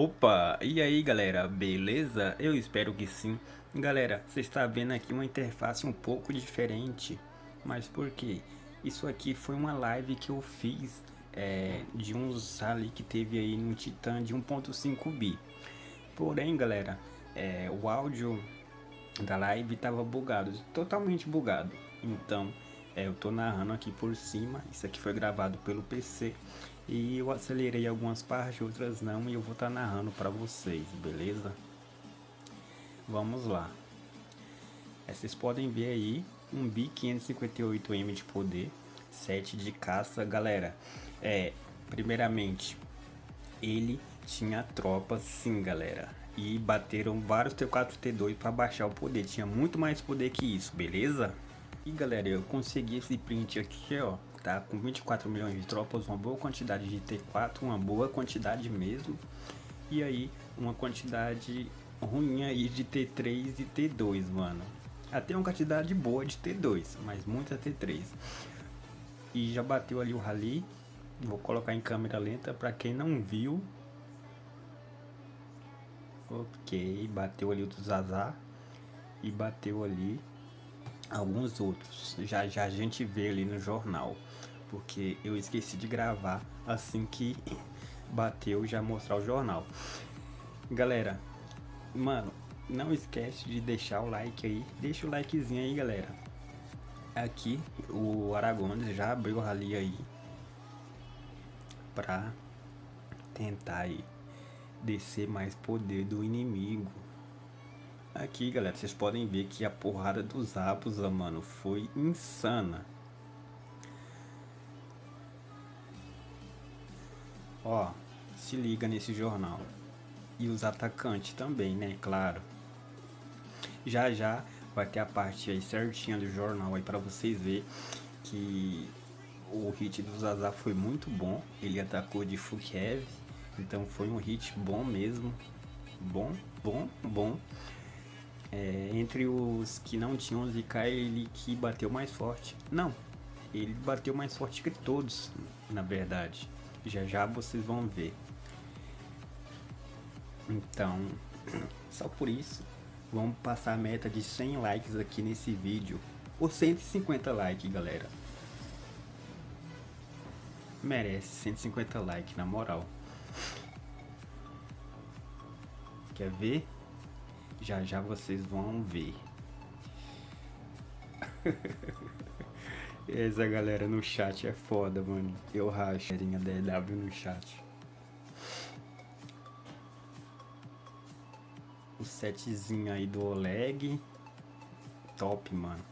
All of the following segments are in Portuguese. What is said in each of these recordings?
Opa, e aí galera, beleza? Eu espero que sim. Galera, você está vendo aqui uma interface um pouco diferente, mas por quê? Isso aqui foi uma live que eu fiz é, de uns ali que teve aí no Titan de 1.5 bi. Porém, galera, é, o áudio da live estava bugado, totalmente bugado. Então, é, eu tô narrando aqui por cima. Isso aqui foi gravado pelo PC e eu acelerei algumas partes, outras não, e eu vou estar tá narrando para vocês, beleza? Vamos lá. É, vocês podem ver aí um BI 558M de poder, 7 de caça, galera. É, primeiramente, ele tinha tropas sim, galera. E bateram vários T4 T2 para baixar o poder. Tinha muito mais poder que isso, beleza? E galera, eu consegui esse print aqui, ó tá? Com 24 milhões de tropas, uma boa quantidade de T4, uma boa quantidade mesmo. E aí, uma quantidade ruim aí de T3 e T2, mano. Até uma quantidade boa de T2, mas muita T3. E já bateu ali o rally. Vou colocar em câmera lenta para quem não viu. Ok, bateu ali o do Zazar. E bateu ali alguns outros. Já já a gente vê ali no jornal porque eu esqueci de gravar assim que bateu já mostrar o jornal. Galera, mano, não esquece de deixar o like aí, deixa o likezinho aí, galera. Aqui o Aragones já abriu o rally aí pra tentar aí descer mais poder do inimigo. Aqui, galera, vocês podem ver que a porrada dos Apos, mano, foi insana. Ó, se liga nesse jornal. E os atacantes também, né? Claro. Já já vai ter a parte aí certinha do jornal aí para vocês ver que o hit do Zaza foi muito bom. Ele atacou de Heavy, então foi um hit bom mesmo. Bom, bom, bom. É, entre os que não tinham ZK, ele que bateu mais forte. Não, ele bateu mais forte que todos, na verdade. Já já vocês vão ver. Então, só por isso, vamos passar a meta de 100 likes aqui nesse vídeo. Ou 150 likes, galera. Merece 150 likes, na moral. Quer ver? Já já vocês vão ver. Essa galera no chat é foda, mano. Eu racho a DW no chat. O setzinho aí do Oleg. Top, mano.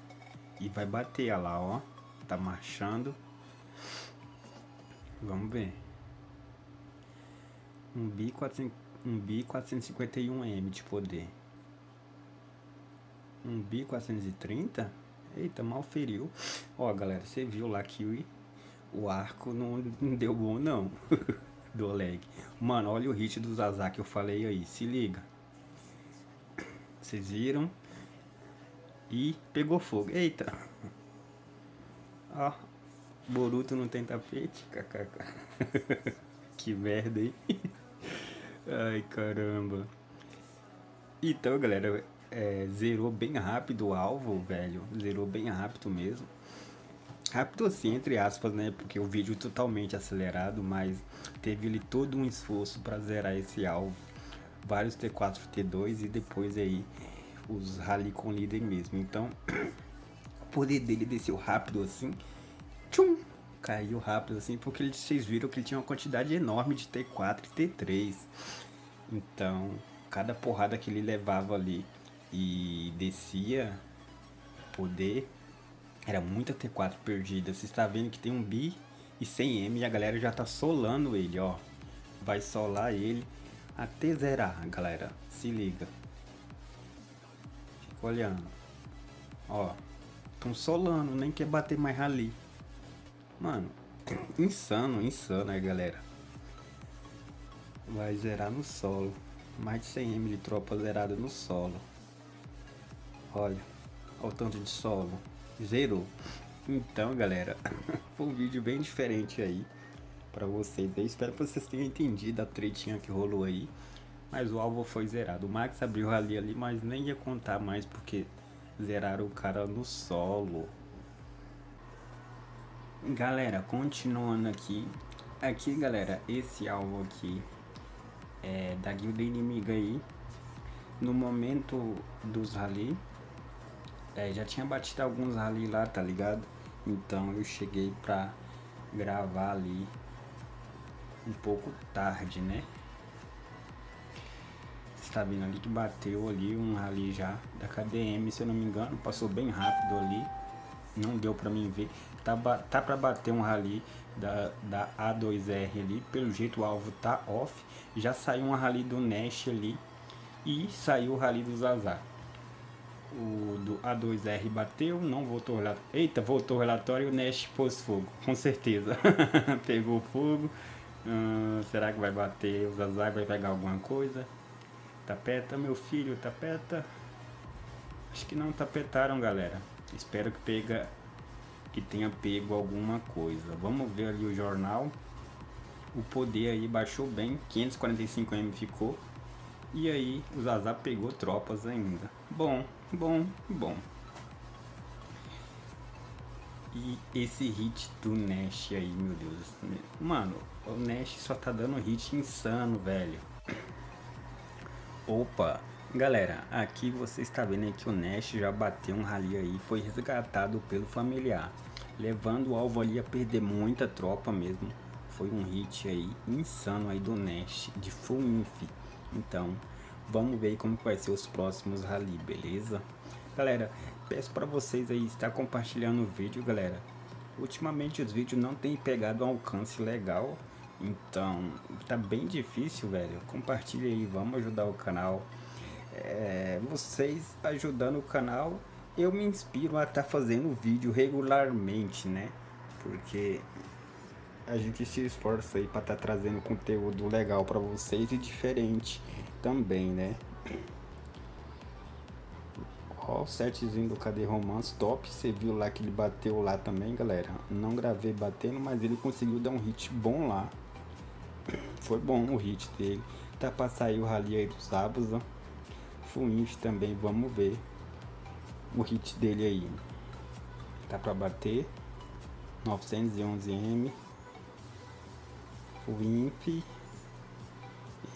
E vai bater lá, ó. Tá marchando. Vamos ver. Um bi, 400, um bi 451M de poder. Um bi 430? Eita, mal feriu. Ó, galera, você viu lá que o, arco não, não deu bom, não. do Oleg. Mano, olha o hit do Zazá que eu falei aí. Se liga. Vocês viram? E pegou fogo. Eita. Ó. Boruto não tem tapete. KKK. que merda, hein? Ai, caramba. Então, galera, é, zerou bem rápido o alvo, velho. Zerou bem rápido mesmo. Rápido assim, entre aspas, né? Porque o vídeo totalmente acelerado, mas teve ele todo um esforço para zerar esse alvo. Vários T4, T2 e depois aí os rally com líder mesmo. Então, o poder dele desceu rápido assim. Tchum! Caiu rápido assim, porque vocês viram que ele tinha uma quantidade enorme de T4 e T3. Então, cada porrada que ele levava ali e descia poder. Era muita T4 perdida. Você está vendo que tem um bi e 100M e a galera já tá solando ele, ó. Vai solar ele até zerar, galera. Se liga. Fica olhando. Ó. Tão solando, nem quer bater mais ali. Mano, insano, insano, né, galera? Vai zerar no solo. Mais de 100M de tropa zerada no solo. Olha, olha o tanto de solo. Zerou. Então, galera, foi um vídeo bem diferente aí para vocês. Eu espero que vocês tenham entendido a tretinha que rolou aí. mas o alvo foi zerado. O Max abriu rally ali, mas nem ia contar mais porque zeraram o cara no solo. Galera, continuando aqui. Aqui, galera, esse alvo aqui é da guilda inimiga aí. No momento dos rally, é, já tinha batido alguns rally lá, tá ligado? Então eu cheguei pra gravar ali um pouco tarde, né? Está vendo ali que bateu ali um rally já da KDM, se eu não me engano, passou bem rápido ali. Não deu pra mim ver. Tá, tá pra bater um rally da, da A2R ali. Pelo jeito o alvo tá off. Já saiu um rally do Nash ali. E saiu o rally do Zazar o do A2R bateu, não voltou o relatório. Eita, voltou o relatório e o Nash pôs fogo, com certeza. Pegou fogo. Hum, será que vai bater? O Zazai vai pegar alguma coisa? Tapeta, meu filho, tapeta. Acho que não tapetaram, galera. Espero que pega que tenha pego alguma coisa. Vamos ver ali o jornal. O poder aí baixou bem, 545M ficou. E aí o Zazá pegou tropas ainda. Bom, bom, bom. E esse hit do Nash aí, meu Deus. Mano, o Nash só tá dando hit insano, velho. Opa, galera, aqui você está vendo que o Nash já bateu um rally aí, foi resgatado pelo familiar, levando o alvo ali a perder muita tropa mesmo. Foi um hit aí insano aí do Nash de full inf. Então, vamos ver como vai ser os próximos rally, beleza? Galera, peço para vocês aí estar compartilhando o vídeo, galera. Ultimamente os vídeos não têm pegado um alcance legal, então tá bem difícil, velho. Compartilhe aí, vamos ajudar o canal. É, vocês ajudando o canal, eu me inspiro a estar tá fazendo vídeo regularmente, né? Porque a gente se esforça aí para estar tá trazendo conteúdo legal para vocês e diferente também, né? Ó, o setzinho do Cadê Romance, top. Você viu lá que ele bateu lá também, galera. Não gravei batendo, mas ele conseguiu dar um hit bom lá. Foi bom o hit dele. Tá pra sair o rally aí dos Abos, ó. Fuinf também, vamos ver o hit dele aí. Tá pra bater. 911M. Fuinf.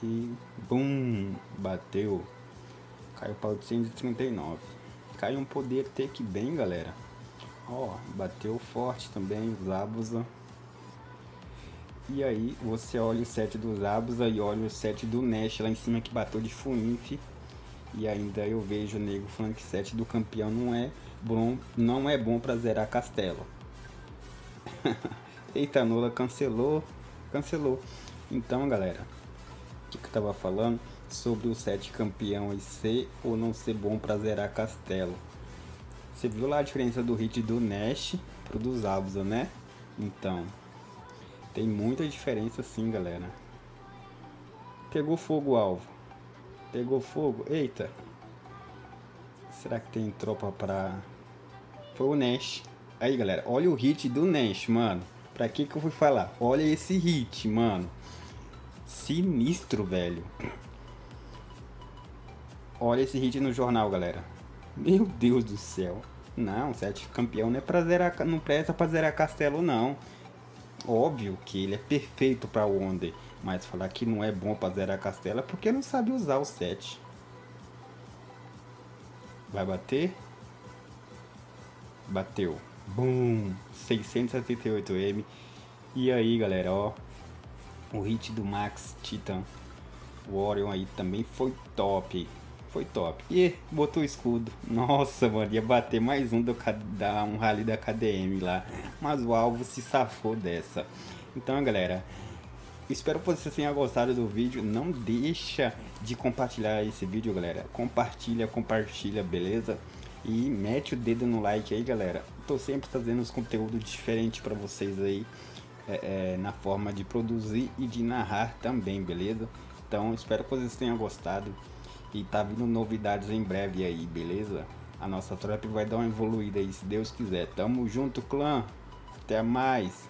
E bum, bateu. Caiu para 839. Caiu um poder que bem, galera. Ó, bateu forte também os Abusa. E aí você olha o set dos Abusa e olha o set do Nash lá em cima que bateu de Fuinf. E ainda eu vejo o nego falando que set do campeão não é bom, não é bom para zerar castelo. Eita, Nola cancelou, cancelou. Então, galera, que, eu tava falando sobre o set campeão e ser ou não ser bom para zerar castelo. Você viu lá a diferença do hit do Nash pro dos Abusa, né? Então, tem muita diferença sim, galera. Pegou fogo alvo. Pegou fogo. Eita. Será que tem tropa pra... Foi o Nash. Aí, galera, olha o hit do Nash, mano. Pra que que eu fui falar? Olha esse hit, mano. Sinistro, velho. Olha esse hit no jornal, galera. Meu Deus do céu. Não, sete campeão não é pra zerar, não presta pra zerar castelo, não. Óbvio que ele é perfeito pra Wonder. Mas falar que não é bom pra zerar castelo é porque não sabe usar o 7. Vai bater? Bateu. Boom! 678M. E aí, galera, ó. O hit do Max Titan Warrior aí também foi top. Foi top. E botou o escudo. Nossa, mano, ia bater mais um do da, um rally da KDM lá. Mas o alvo se safou dessa. Então, galera, espero que vocês tenham gostado do vídeo. Não deixa de compartilhar esse vídeo, galera. Compartilha, compartilha, beleza? E mete o dedo no like aí, galera. Tô sempre trazendo os conteúdos diferentes para vocês aí é, é, na forma de produzir e de narrar também, beleza? Então espero que vocês tenham gostado e tá vindo novidades em breve aí, beleza? A nossa trap vai dar uma evoluída aí, se Deus quiser. Tamo junto, clã. Até mais.